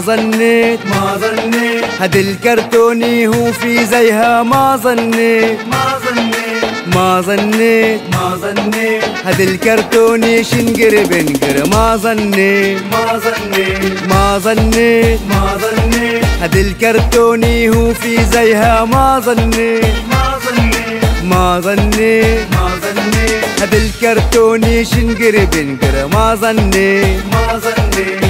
ظنيت ما ظنيت هاد الكرتوني هو في زيها ما ظنيت ما ظنيت ما ظنيت ما ظنيت هاد الكرتوني شنقر بنقر ما ظنيت ما ظنيت ما ظنيت ما ظنيت هاد الكرتوني هو في زيها ما ظنيت ما ظنيت ما ظنيت ما ظنيت هاد الكرتوني شنقر بنقر ما ظنيت ما ظنيت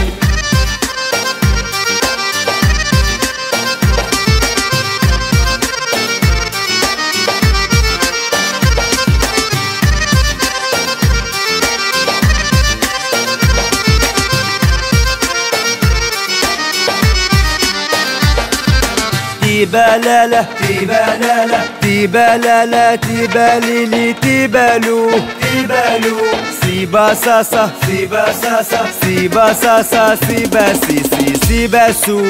تيبالالا تيبالالا تيبالالا تيباليلي تيبالو تيبالو. سيبا ساسا سيبا ساسا سيبا ساسا سيبا سيسي سيبا سو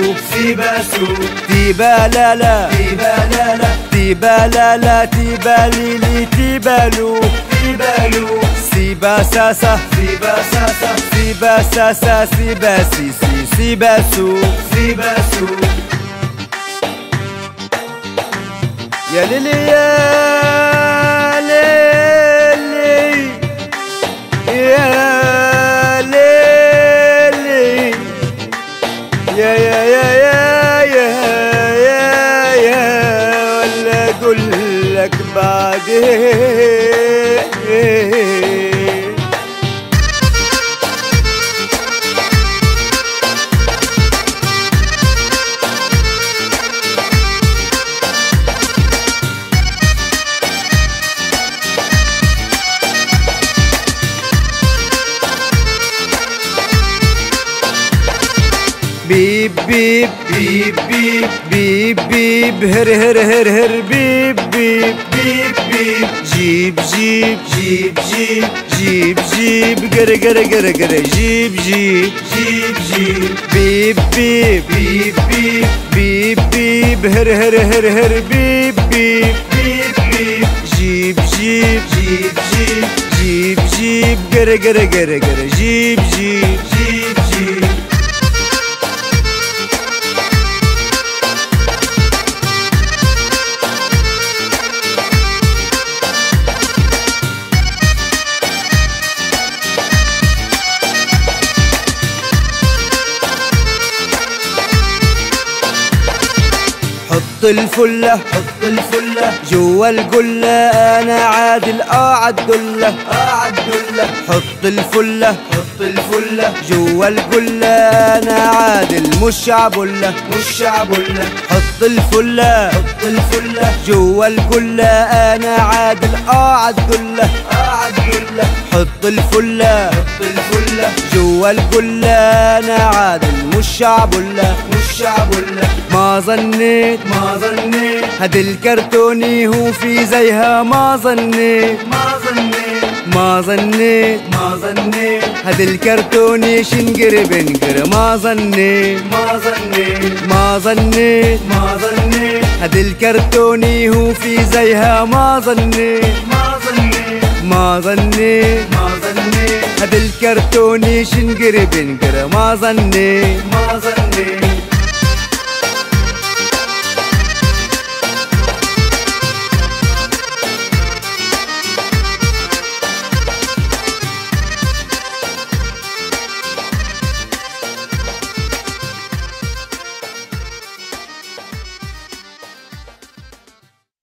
سيبا ساسا سيبا ساسا سيبا ساسا سيبا سيسي سيبا سو. لك بعدين beep beep beep beep beep beep हर हर हर हर beep beep beep beep jeep jeep jeep jeep jeep jeep गर गर गर गर jeep jeep jeep jeep beep beep beep beep beep beep हर हर हर हर beep beep beep beep jeep jeep jeep jeep jeep jeep गर गर गर गर जीप जीप حط الفلة حط الفلة. جوا القلة أنا عادل اقعد دلة قاعد دلة حط الفلة حط الفلة. جوا القلة أنا عادل مش عبلة مش عبلة. حط الفلة حط الفلة. جوا القلة أنا عادل اقعد دلة قاعد دلة حط الفلة حط الفلة جوا القلة أنا عادل مش عبلة مش عبلة ما ظنيت ما ظنيت هاد الكرتوني هو في زيها ما ظنيت ما ظنيت ما ظنيت ما ظنيت هاد الكرتوني شنقر بنقر ما ظنيت ما ظنيت ما ظنيت ما ظنيت هاد الكرتوني هو في زيها ما ظنيت ما ظنيت ما ظنيت ما ظنيت هاد الكرتوني شنقر بنقر